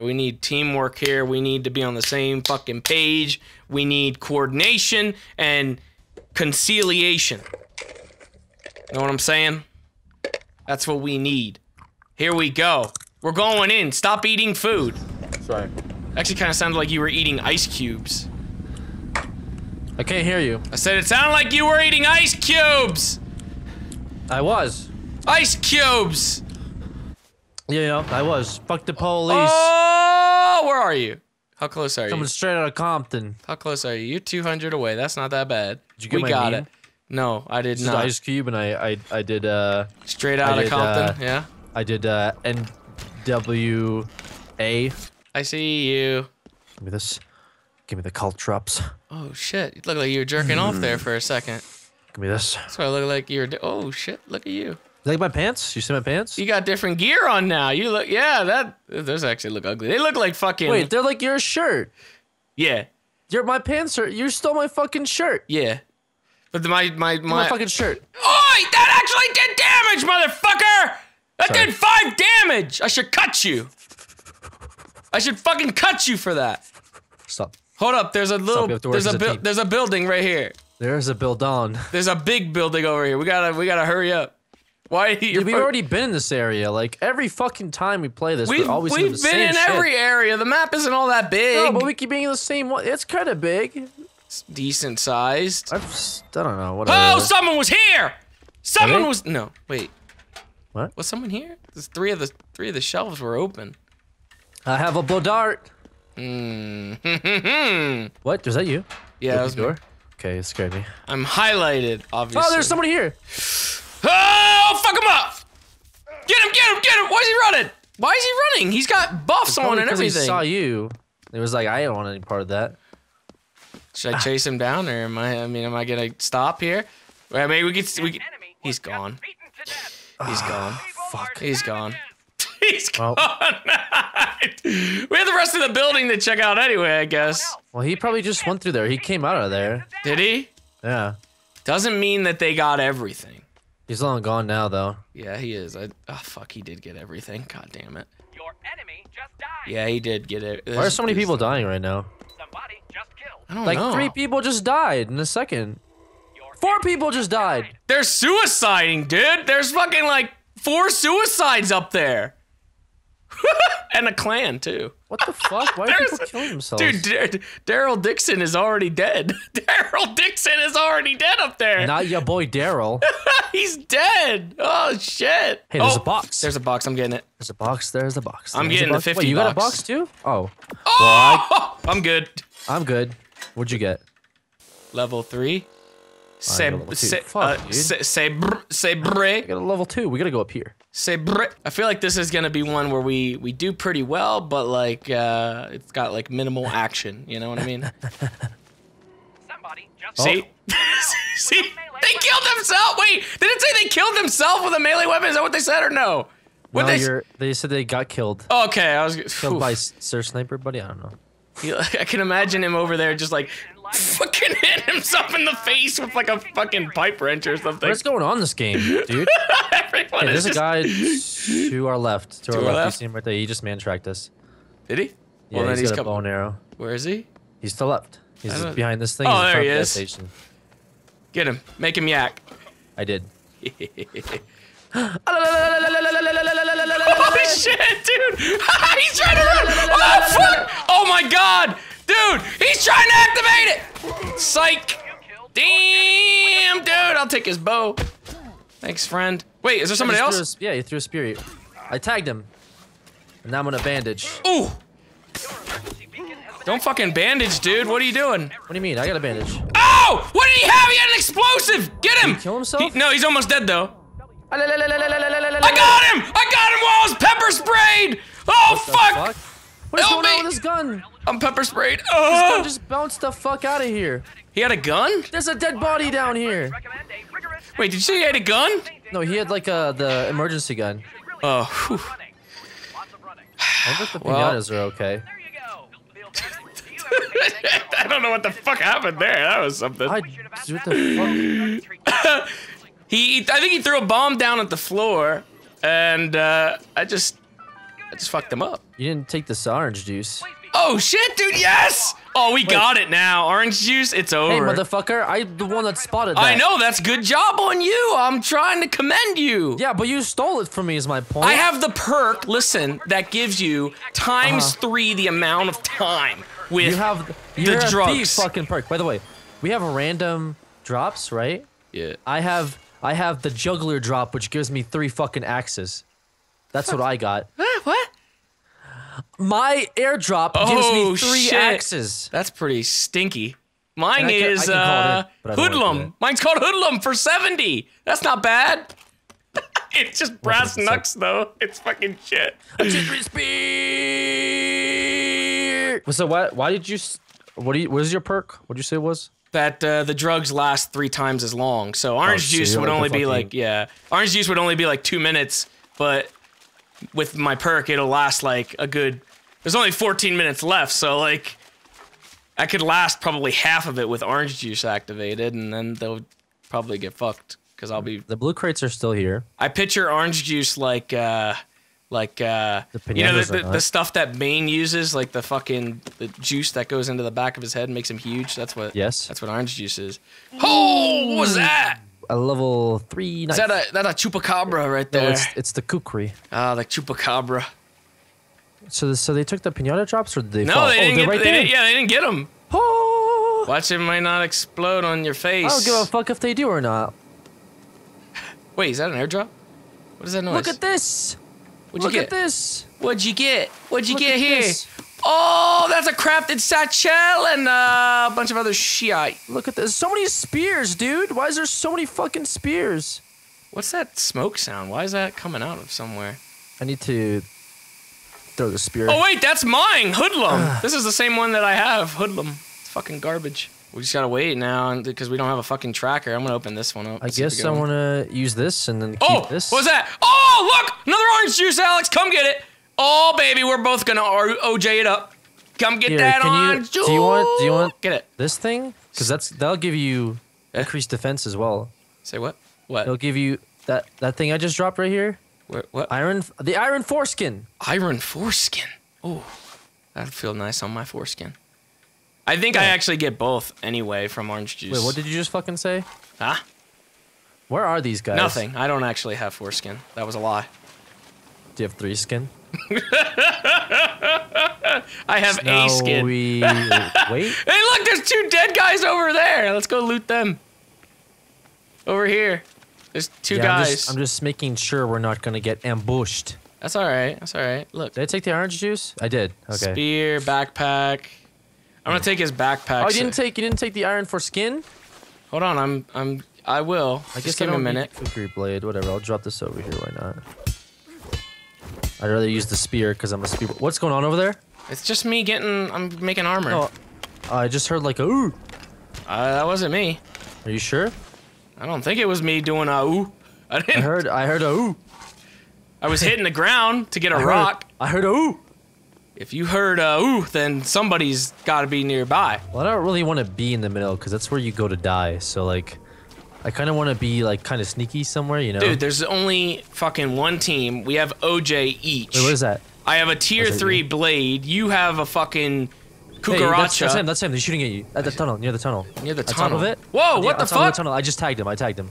We need teamwork here. We need to be on the same fucking page. We need coordination and conciliation. You know what I'm saying? That's what we need. Here we go. We're going in. Stop eating food. Sorry. Actually, kind of sounded like you were eating ice cubes. I can't hear you. I said it sounded like you were eating ice cubes. I was. Ice cubes. Yeah, I was. Fuck the police. Oh, where are you? How close are you? Coming straight out of Compton. How close are you? You're 200 away. That's not that bad. Did you get we my got meme? it. No, I did This is not. Ice Cube, and I, I, I did, uh, Straight out of did, Compton. uh, yeah. I did, uh, NWA. I see you. Give me this. Give me the cult drops. Oh shit! You look like you were jerking off there for a second. Give me this. That's why I look like you're. Oh shit! Look at you. You like my pants? You see my pants? You got different gear on now. You look. Yeah, that. Those actually look ugly. They look like fucking. Wait, they're like your shirt. Yeah. Your my pants are. You stole my fucking shirt. Yeah. But the, my my My, my. fucking shirt. Oi! That actually did damage, motherfucker! That Sorry. did five damage. I should cut you. I should fucking cut you for that. Stop. Hold up. There's a little. we have to work There's a a there's a building right here. There's a build on. There's a big building over here. We gotta we gotta hurry up. Why? You're We've already been in this area. Like every fucking time we play this, We've, we're always we've the been in shit. every area. The map isn't all that big. No, but we keep being in the same one. It's kind of big. It's decent sized. I've, I don't know. Whatever. Oh, someone was here. Someone Really? was no. Wait. What? Was someone here? There's three of the three of the shelves were open. I have a blow dart. Mm. What? Was that you? yeah, that was Open me. Okay, it scared me. I'm highlighted, obviously. Oh, there's somebody here. Oh, fuck him up! Get him! Get him! Get him! Why is he running? Why is he running? He's got buffs on and and 'cause he everything. saw you. It was like I don't want any part of that. Should I chase him down, or am I? I mean, am I gonna stop here? Well, maybe we could. We could Enemy he's was just gone. beaten to death. He's ah, gone. Fuck. He's gone. He's Well- gone. we have the rest of the building to check out anyway, I guess. Well, he probably just went through there. He came out of there. Did he? Yeah. Doesn't mean that they got everything. He's long gone now, though. Yeah, he is. I, oh fuck, he did get everything. God damn it. Your enemy just died. Yeah, he did get it. Why are so many people dying right now? Somebody just killed. I don't Like know. three people just died in a second. Your Four people just died. They're suiciding, dude. There's fucking like four suicides up there. and a clan too. What the fuck? Why are people killing themselves? Dude, Daryl Dixon is already dead. Daryl Dixon is already dead up there. Not your boy Daryl. He's dead. Oh shit. Hey, there's oh, a box. There's a box. I'm getting it. There's a box. There's a box. There's I'm getting box. the 50 Wait, you box. got a box too? Oh. Oh! Well, I, I'm good. I'm good. What'd you get? Level 3 say bruh say bruh say Sabre. I got a level two. We gotta go up here. Say Sabre. I feel like this is gonna be one where we we do pretty well, but like uh, it's got like minimal action. You know what I mean? Somebody just see. Oh. see, they killed themselves. Wait, they didn't say they killed themselves with a melee weapon. Is that what they said or no? No, they? They said they got killed. Okay, I was killed oof. by Sir Sniper, buddy. I don't know. I can imagine him over there just like fucking hit himself in the face with like a fucking pipe wrench or something. What's going on in this game, dude? Everyone Hey, is there's a guy to our left. To, our our left. You see him right there. He just man tracked us. Did he? Yeah, well, then he's he's got a come- bow and arrow. Where is he? He's to the left. He's just behind this thing. Oh, He's in there front he is. Station. Get him. Make him yak. I did. Holy shit, dude! he's trying to run! Oh fuck! Oh my god! Dude, he's trying to activate it! Psych! Damn, dude! I'll take his bow. Thanks, friend. Wait, is there somebody He just threw else? a yeah, he threw a spear. I tagged him. And now I'm gonna bandage. Ooh! Don't fucking bandage, dude. What are you doing? What do you mean? I got a bandage. Oh! What did he have? He had an explosive! Get him! Did he kill himself? He- no, he's almost dead though. I I got him! I got him while I was pepper sprayed! Oh fuck! What is Help going on with this gun? I'm pepper sprayed. This Oh! gun just bounced the fuck out of here. He had a gun? There's a dead body down here. recommend a rigorous Wait, did you say he had a gun? No, he had like uh, the emergency gun. Oh, whew. running. Lots of running. I wonder if the Well- pinatas are okay. There you go. Feel free. Do you ever think they make I don't know what the fuck happened there. That was something. I, what the fuck? He, I think he threw a bomb down at the floor, and uh, I just, I just fucked them up. You didn't take this orange juice. Oh shit, dude! Yes. Oh, we got it now. Orange juice. It's over. Hey, motherfucker! I'm the one that spotted that. I know that's good job on you. I'm trying to commend you. Yeah, but you stole it from me. Is my point. I have the perk. Listen, that gives you times uh-huh. three the amount of time with. You have the drugs. fucking perk. By the way, we have random drops, right? Yeah. I have I have the juggler drop, which gives me three fucking axes. That's what I got. What? My airdrop gives Oh, me three shit. axes. That's pretty stinky. Mine And I can- I is can call it uh, in, I don't wanna do hoodlum. Mine's called hoodlum for seventy. That's not bad. it's just brass it's like- knucks though. It's fucking shit. Spear. So what? why did you? What do you? What is your perk? What did you say it was? that uh, the drugs last three times as long. So orange so juice you're would like only the be like yeah, orange juice would only be like two minutes, but with my perk it'll last like a good. There's only 14 minutes left, so like I could last probably half of it with orange juice activated, and then they'll probably get fucked because I'll be. The blue crates are still here. I picture orange juice like uh like uh The you know the, the, the stuff that Bane uses, like the fucking the juice that goes into the back of his head and makes him huge. That's what. Yes. That's what orange juice is. Oh, what was that? A level three. Is that a that a chupacabra right No, there? it's it's the kukri. Ah, the chupacabra. So the, so they took the pinata drops or did they No, fall? they oh, didn't get. right they didn't, yeah, they didn't get him. Oh, Watch it might not explode on your face. I don't give a fuck if they do or not. Wait, is that an airdrop? What is that noise? Look at this. What'd you Look get? at this. What'd you get? What'd you Look get here? this. Oh, that's a crafted satchel and uh, a bunch of other shit. Look at this. So many spears, dude. Why is there so many fucking spears? What's that smoke sound? Why is that coming out of somewhere? I need to throw the spear. Oh wait, that's mine, Hoodlum. this is the same one that I have, Hoodlum. It's fucking garbage. We just gotta wait now because we don't have a fucking tracker. I'm gonna open this one up. I see if we guess I want to use this and then keep Oh, this. what's that? Oh, look, another orange juice, Alex. Come get it. Oh, baby, we're both gonna OJ it up. Come get Here, that on. you- do you want- do you want- Get it. This thing? Because that's that'll give you Eh? increased defense as well. Say what? What? It'll give you that that thing I just dropped right here. What? what? Iron, the iron foreskin. Iron foreskin. Oh, that'd feel nice on my foreskin. I think I actually get both anyway from orange juice. Wait, what did you just fucking say? Huh? Where are these guys? Nothing. I don't actually have foreskin. That was a lie. Do you have three skin? I have Now a skin. wait. Hey, look, there's two dead guys over there. Let's go loot them. Over here. There's two Yeah, I'm guys. just, I'm just making sure we're not gonna get ambushed. That's all right. That's all right. Look. Did I take the orange juice? I did. Okay. Spear, backpack. I'm gonna take his backpack. Oh, you didn't take you didn't take the iron for skin? Hold on. I'm. I'm. I will. I Just guess give I me a need minute. Kukri blade, whatever. I'll drop this over here. Why not? I'd rather use the spear because I'm a spear. What's going on over there? It's just me getting. I'm making armor. Oh, I just heard like a ooh. Uh, that wasn't me. Are you sure? I don't think it was me doing a ooh. I I didn't. heard I heard a ooh. I was hitting the ground to get a I heard- rock. I heard a ooh. If you heard a ooh, then somebody's got to be nearby. Well, I don't really want to be in the middle because that's where you go to die. So like, I kind of want to be like kind of sneaky somewhere, you know? Dude, there's only fucking one team. We have OJ each. Wait, what is that? I have a tier three blade. You have a fucking Hey, that's, that's him. That's him. They're shooting at you at the tunnel near the tunnel. near the top tunnel. of it. Whoa, what the fuck? tunnel. I just tagged him. I tagged him.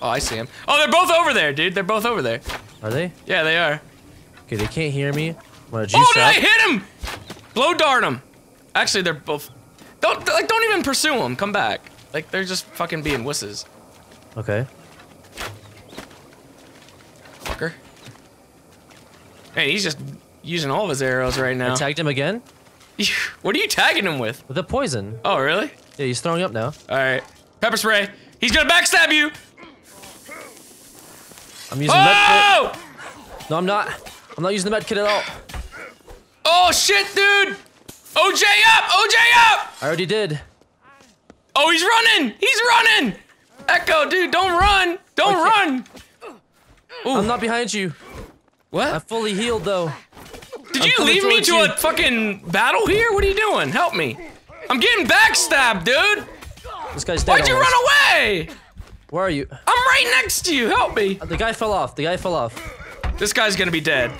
Oh, I see him. Oh, they're both over there, dude. They're both over there. Are they? Yeah, they are. Okay, they can't hear me. Oh, did I hit him? Blow dart him. Actually, they're both. Don't like. Don't even pursue them. Come back. Like they're just fucking being wusses. Okay. Fucker. Hey, he's just using all of his arrows right now. I tagged him again what are you tagging him with? with a poison. Oh, really? Yeah, he's throwing up now. All right. Pepper spray. He's gonna backstab you. I'm using medkit. Oh! No, I'm not. I'm not using the medkit at all. Oh shit, dude! OJ up! OJ up! I already did. Oh, he's running! He's running! Echo, dude, don't run! Don't I run! I'm not behind you. What? I'm fully healed though. Did I'm you leave me to you. a fucking battle here? What are you doing? Help me. I'm getting backstabbed, dude! This guy's dead. Why'd you run away? Where are you? I'm right next to you. Help me. The guy fell off. The guy fell off. This guy's gonna be dead.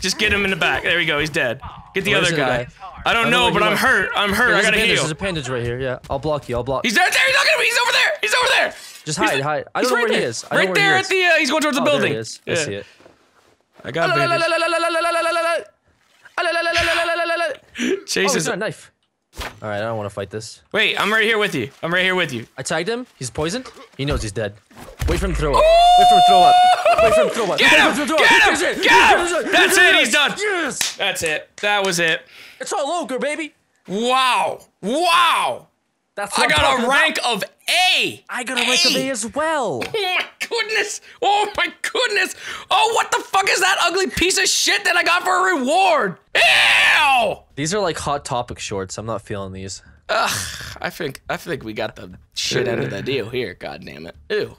Just get him in the back. There we go. He's dead. Get the Where's other the guy. guy? I don't I don't know, but I'm hurt. I'm hurt. I gotta heal. There's a bandage right here. Yeah, I'll block you. I'll block. He's right there. He's not gonna. He's over there. He's over there. Just hide, hide. I don't know right where he there. is. I right there he at the. Uh, he's going towards the Oh, building. There he is. I see it. I got bandage. Oh, Chase is. a knife. All right, I don't want to fight this. Wait, I'm right here with you. I'm right here with you. I tagged him. He's poisoned. He knows he's dead. Wait for him to throw up. Wait for him to throw up. Wait for him to throw up. Get him! for him to throw Get up. him! That's it. Get him! That's it. He's done. Yes. That's it. That was it. It's all ogre, baby. Wow. Wow. That's I got a about. rank of A. I got a of A as well. Oh my goodness! Oh my goodness! Oh, what the fuck is that ugly piece of shit that I got for a reward? Ew! These are like hot topic shorts. I'm not feeling these. Ugh, I think I think we got the shit out of the deal here. God damn it! Ew.